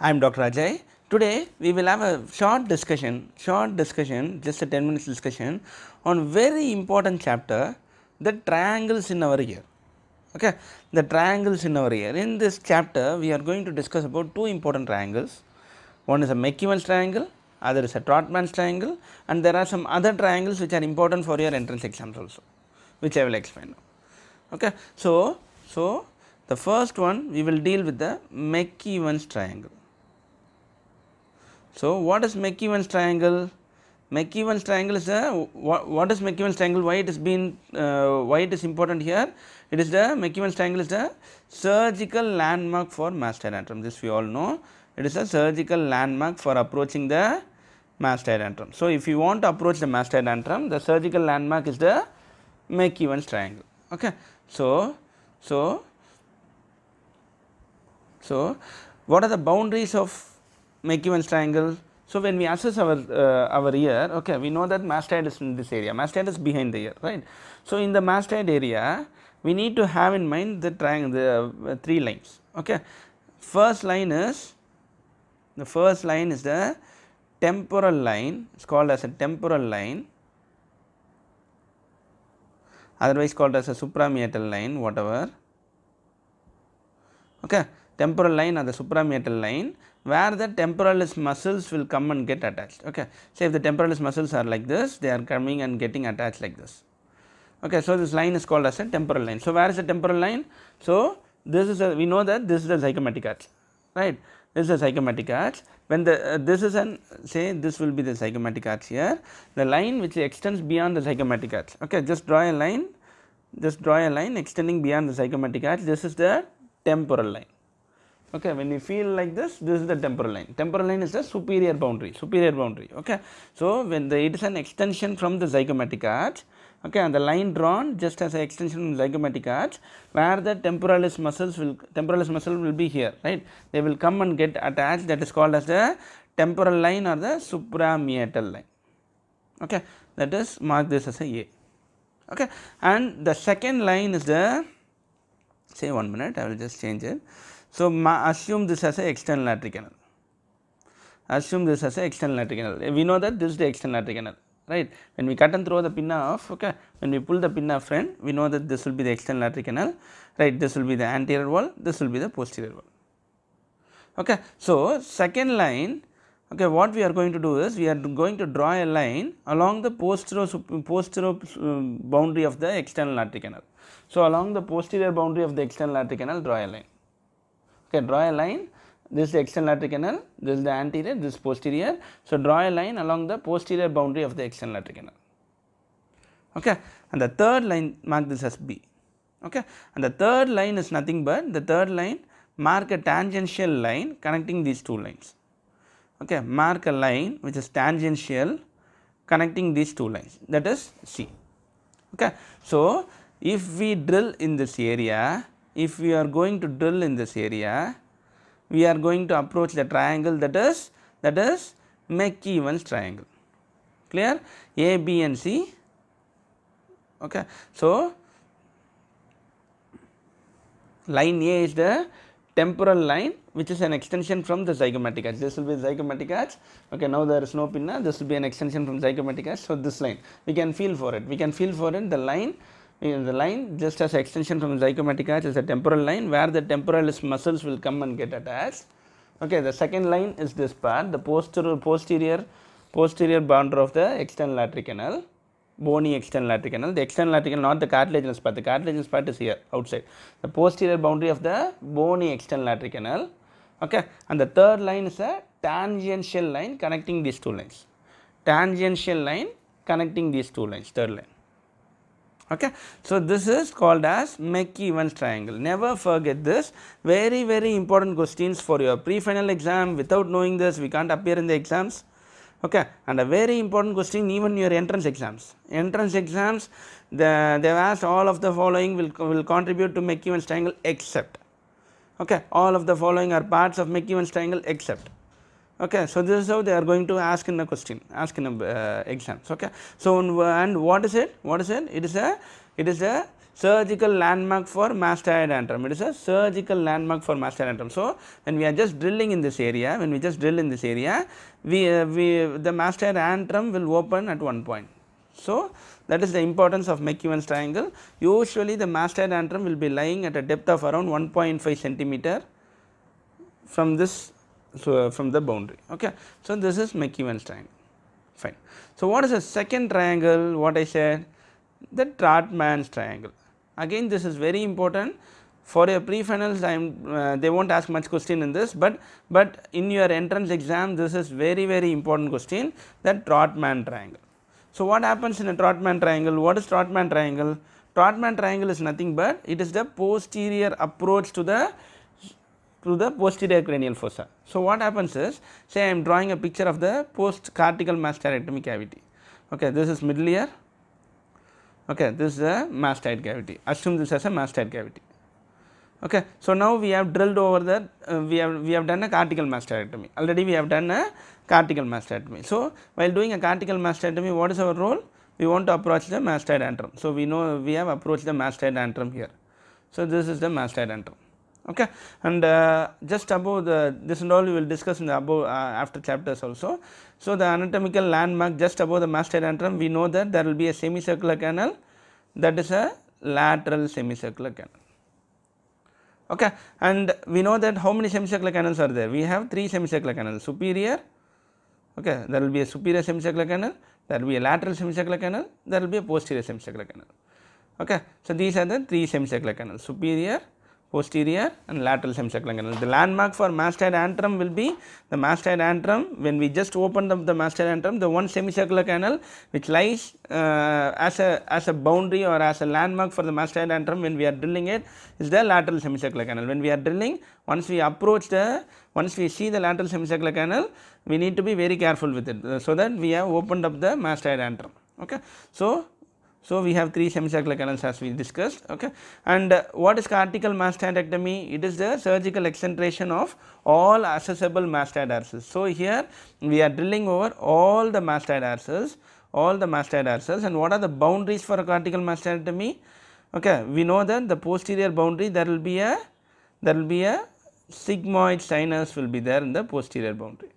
I am Dr. Ajay. Today we will have a short discussion, short discussion, just a 10 minutes discussion on very important chapter, the triangles in our ear. Okay, the triangles in our ear. In this chapter, we are going to discuss about two important triangles. One is a McEwen's triangle, other is a Trautmann's triangle, and there are some other triangles which are important for your entrance exams also, which I will explain now. Okay, so so the first one we will deal with the McEwen's triangle. So, what is McEwen's triangle? McEwen's triangle is a what, what is McEwen's triangle? Why it is been uh, why it is important here? It is the McEwen's triangle is the surgical landmark for mastoid antrum. This we all know. It is a surgical landmark for approaching the mastoid antrum. So, if you want to approach the mastoid antrum, the surgical landmark is the McEwen's triangle. Okay. So, so so, what are the boundaries of McEwen's triangle? So, when we assess our uh, our ear, okay, we know that mastoid is in this area, mastoid is behind the ear, right. So, in the mastoid area, we need to have in mind the triangle, the uh, three lines, okay. First line is, the first line is the temporal line, it is called as a temporal line, otherwise called as a suprameatal line, whatever, okay temporal line or the suprameatal line where the temporalis muscles will come and get attached. Okay. So, if the temporalis muscles are like this, they are coming and getting attached like this. Okay. So, this line is called as a temporal line. So, where is the temporal line? So, this is a, we know that this is the zygomatic arch, right. This is a zygomatic arch. When the uh, this is an say this will be the zygomatic arch here, the line which extends beyond the zygomatic arch. Okay. Just draw a line, just draw a line extending beyond the zygomatic arch. This is the temporal line okay when you feel like this this is the temporal line. Temporal line is the superior boundary superior boundary okay? So when the it is an extension from the zygomatic arch okay? And the line drawn just as an extension from zygomatic arch where the temporalis muscles will temporalis muscle will be here right? They will come and get attached that is called as the temporal line or the suprameatal line okay? That is mark this as a a okay? And the second line is the say one minute i will just change it so, assume this as a external auditory canal, assume this as a external auditory canal, we know that this is the external auditory canal, right. When we cut and throw the pinna off, okay, when we pull the pinna front, we know that this will be the external auditory canal, right, this will be the anterior wall, this will be the posterior wall. Okay. So, second line, okay, what we are going to do is, we are going to draw a line along the posterior, posterior um, boundary of the external auditory canal. So, along the posterior boundary of the external auditory canal, draw a line okay, draw a line this is the external auditory canal, this is the anterior, this is posterior. So, draw a line along the posterior boundary of the external auditory canal. Okay. And the third line mark this as B. Okay. And the third line is nothing but the third line mark a tangential line connecting these two lines. Okay. Mark a line which is tangential connecting these two lines that is C. Okay. So, if we drill in this area if we are going to drill in this area, we are going to approach the triangle that is that is McEwen's triangle clear A, B and C. Okay. So, line A is the temporal line which is an extension from the zygomatic arch. This will be zygomatic arch. Okay, now there is no pinna. This will be an extension from zygomatic arch. So, this line we can feel for it. We can feel for it the line in the line just as extension from the zygomatic arch is a temporal line where the temporalis muscles will come and get attached. Okay, the second line is this part the posterior posterior posterior boundary of the external auditory canal bony external auditory canal. The external auditory canal not the cartilaginous part. The cartilaginous part is here outside. The posterior boundary of the bony external auditory canal. Okay and the third line is a tangential line connecting these two lines. Tangential line connecting these two lines third line okay. So, this is called as McEwen's triangle. Never forget this. Very very important questions for your pre-final exam. Without knowing this we can't appear in the exams. Okay? And a very important question even your entrance exams. Entrance exams the, they have asked all of the following will, will contribute to McEwen's triangle except. Okay? All of the following are parts of McEwen's triangle except okay so this is how they are going to ask in the question ask in a uh, exams okay so and what is it what is it it is a it is a surgical landmark for mastoid antrum. It is a surgical landmark for mastoid antrum. So, when we are just drilling in this area, when we just drill in this area, we, uh, we the mastoid antrum will open at one point. So, that is the importance of McEwen's triangle. Usually, the mastoid antrum will be lying at a depth of around 1.5 centimeter from this so from the boundary. Okay. So, this is McEwen's triangle fine. So, what is the second triangle what I said the Trautmann's triangle again this is very important for your pre-finals I am uh, they not ask much question in this, but but in your entrance exam this is very very important question that Trautmann triangle. So, what happens in a Trautmann triangle what is Trautmann triangle? Trautmann triangle is nothing but it is the posterior approach to the to the posterior cranial fossa. So, what happens is say I am drawing a picture of the post cortical mastoidectomy cavity. Okay, this is middle ear. Okay, this is a mastoid cavity. Assume this as a mastoid cavity. Okay, so now we have drilled over that. Uh, we have we have done a cortical mastoidectomy. Already we have done a cortical mastoidectomy. So, while doing a cortical mastoidectomy, what is our role? We want to approach the mastoid antrum. So, we know we have approached the mastoid antrum here. So, this is the mastoid antrum okay? And uh, just above the this and all we will discuss in the above uh, after chapters also. So the anatomical landmark just above the mastoid antrum we know that there will be a semicircular canal. That is a lateral semicircular canal. Okay? And we know that how many semicircular canals are there? We have three semicircular canals. Superior okay? There will be a superior semicircular canal. There will be a lateral semicircular canal. There will be a posterior semicircular canal. Okay? So these are the three semicircular canals. Superior posterior and lateral semicircular canal. The landmark for mastoid antrum will be the mastoid antrum when we just open up the mastoid antrum the one semicircular canal which lies uh, as a as a boundary or as a landmark for the mastoid antrum when we are drilling it is the lateral semicircular canal. When we are drilling once we approach the once we see the lateral semicircular canal we need to be very careful with it uh, so that we have opened up the mastoid antrum. Okay. So, so, we have three semicircular canals as we discussed okay. and uh, what is cortical mastoidectomy? It is the surgical exenteration of all accessible mastoid arches. So, here we are drilling over all the mastoid arches, all the mastoid arches and what are the boundaries for a cortical mastoidectomy? Okay. We know that the posterior boundary there will be a there will be a sigmoid sinus will be there in the posterior boundary.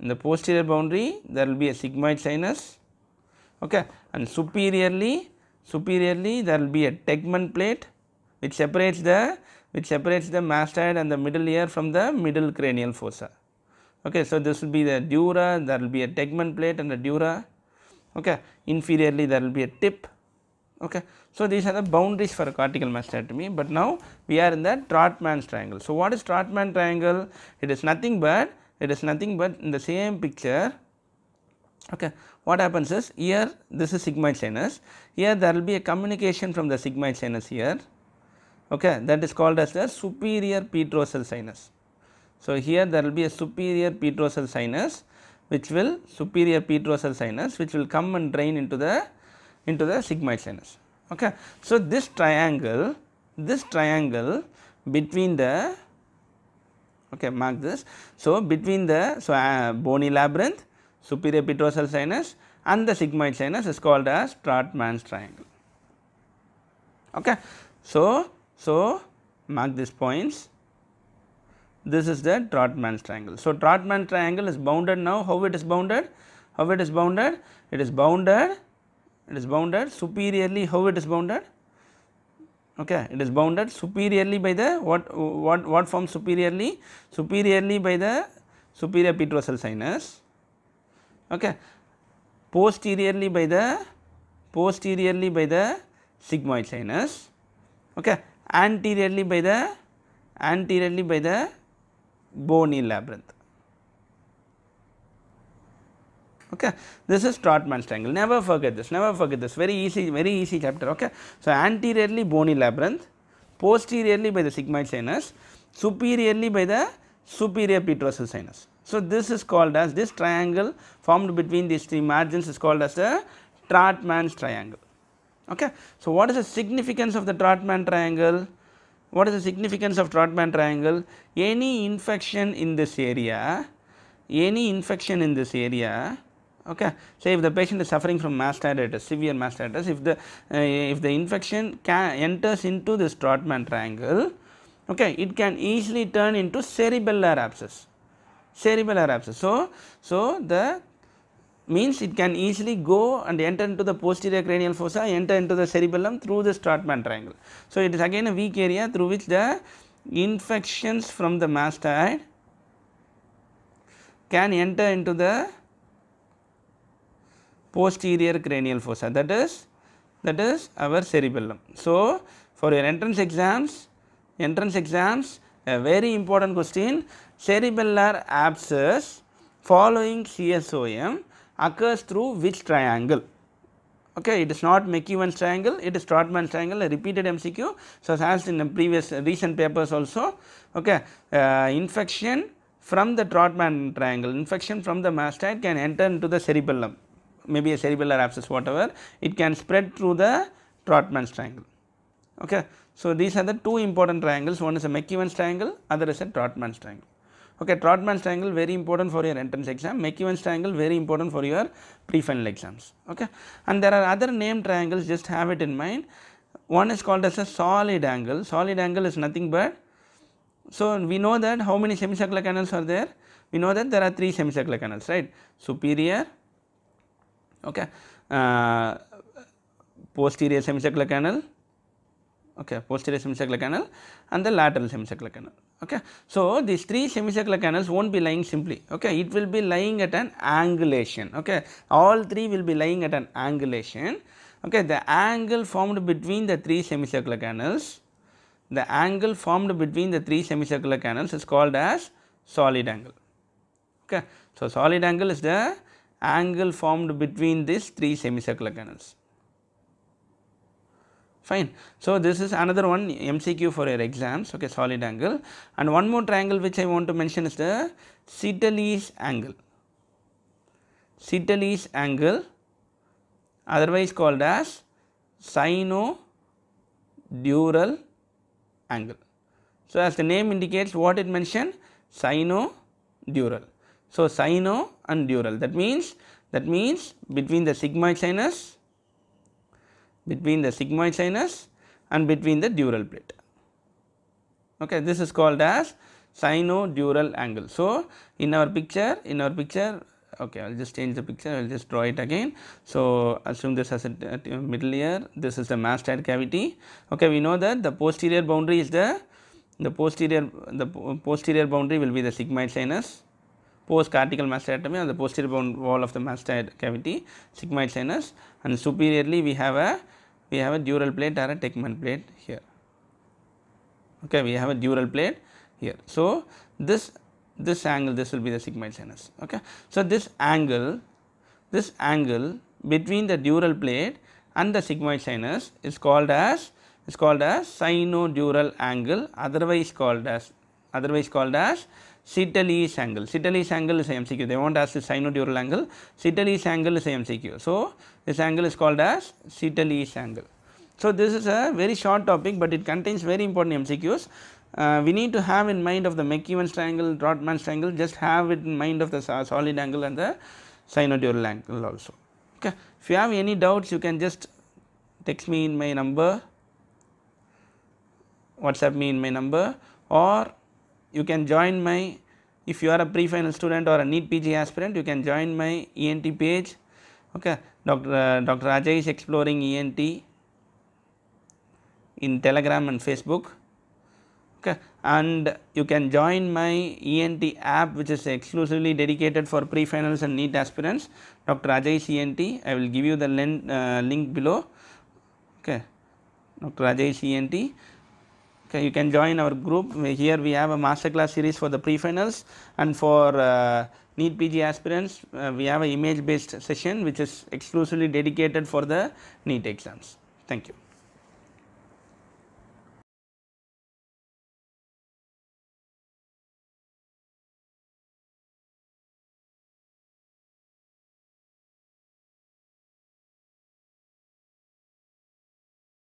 In the posterior boundary there will be a sigmoid sinus okay and superiorly superiorly there will be a tegmen plate which separates the which separates the mastoid and the middle ear from the middle cranial fossa. Okay so this will be the dura there will be a tegmen plate and a dura. Okay inferiorly there will be a tip. Okay so these are the boundaries for a cortical mastoidectomy but now we are in the Trautmann's triangle. So what is Trautmann triangle? It is nothing but it is nothing but in the same picture. Okay what happens is here this is sigmoid sinus. Here there will be a communication from the sigmoid sinus here. Okay that is called as the superior petrosal sinus. So here there will be a superior petrosal sinus which will superior petrosal sinus which will come and drain into the into the sigmoid sinus. Okay so this triangle this triangle between the okay mark this. So between the so uh, bony labyrinth superior petrosal sinus and the sigmoid sinus is called as Trautmann's triangle. Okay. So, so mark these points. This is the Trautmann's triangle. So, Trautmann triangle is bounded now. How it is bounded? How it is bounded? It is bounded it is bounded superiorly. How it is bounded? Okay. It is bounded superiorly by the what what what form superiorly? Superiorly by the superior petrosal sinus okay. Posteriorly by the posteriorly by the sigmoid sinus. Okay. Anteriorly by the anteriorly by the bony labyrinth. Okay. This is Trautmann's triangle. Never forget this. Never forget this. Very easy very easy chapter. Okay. So anteriorly bony labyrinth posteriorly by the sigmoid sinus superiorly by the superior petrosal sinus so, this is called as this triangle formed between these three margins is called as a Trautmann's triangle. Okay. So, what is the significance of the Trautmann triangle? What is the significance of Trautmann triangle? Any infection in this area, any infection in this area, Okay. Say if the patient is suffering from mastitis, severe mastitis, if the uh, if the infection can enters into this Trautmann triangle, okay, it can easily turn into cerebellar abscess. Cerebellar abscess. So, so the means it can easily go and enter into the posterior cranial fossa, enter into the cerebellum through the Trautmann triangle. So, it is again a weak area through which the infections from the mastoid can enter into the posterior cranial fossa that is that is our cerebellum. So, for your entrance exams entrance exams a very important question. Cerebellar abscess following CSOM occurs through which triangle? Okay it is not McEwen's triangle it is Trautmann's triangle a repeated MCQ so as in the previous recent papers also okay uh, infection from the Trautmann triangle infection from the mastoid can enter into the cerebellum maybe a cerebellar abscess whatever. It can spread through the Trautmann's triangle okay so these are the two important triangles. One is a McEwen's triangle other is a Trautmann's triangle. Okay Trautmann's triangle very important for your entrance exam. McEwen's triangle very important for your pre-final exams. Okay and there are other name triangles just have it in mind. One is called as a solid angle. Solid angle is nothing but so we know that how many semicircular canals are there? We know that there are three semicircular canals right? Superior okay uh, posterior semicircular canal okay posterior semicircular canal and the lateral semicircular canal. Okay so these three semicircular canals won't be lying simply. Okay it will be lying at an angulation. Okay all three will be lying at an angulation. Okay the angle formed between the three semicircular canals the angle formed between the three semicircular canals is called as solid angle. Okay so solid angle is the angle formed between these three semicircular canals fine. So, this is another one MCQ for your exams okay solid angle and one more triangle which I want to mention is the Citelli's angle. Citelli's angle otherwise called as sino-dural angle. So, as the name indicates what it mentioned sino-dural. So, sino and dural that means that means between the sigmoid sinus between the sigmoid sinus and between the dural plate. Okay, this is called as sino-dural angle. So, in our picture, in our picture, okay, I will just change the picture, I will just draw it again. So, assume this as a uh, middle ear, this is the mastoid cavity. Okay, we know that the posterior boundary is the the posterior the posterior boundary will be the sigmoid sinus post cortical mastoidectomy on the posterior wall of the mastoid cavity sigmoid sinus and superiorly we have a we have a dural plate or a Tegmen plate here. Okay we have a dural plate here. So this this angle this will be the sigmoid sinus. Okay? So this angle this angle between the dural plate and the sigmoid sinus is called as is called as sino-dural angle otherwise called as otherwise called as Citelli's angle. Citelli's angle is MCQ. They won't ask the sino-dural angle. Citelli's angle is MCQ. So, this angle is called as Citelli's angle. So, this is a very short topic, but it contains very important MCQs. Uh, we need to have in mind of the McEwen's triangle, Trautmann's triangle, just have it in mind of the solid angle and the sino-dural angle also. Okay. If you have any doubts, you can just text me in my number, WhatsApp me in my number or you can join my if you are a pre-final student or a NEET PG aspirant you can join my ENT page okay Dr. Uh, Dr. Ajay is exploring ENT in telegram and Facebook okay and you can join my ENT app which is exclusively dedicated for pre-finals and NEET aspirants Dr. Ajay's ENT I will give you the link, uh, link below okay Dr. Ajay's ENT you can join our group here we have a masterclass series for the pre-finals and for uh, NEET PG aspirants uh, we have a image based session which is exclusively dedicated for the NEET exams. Thank you.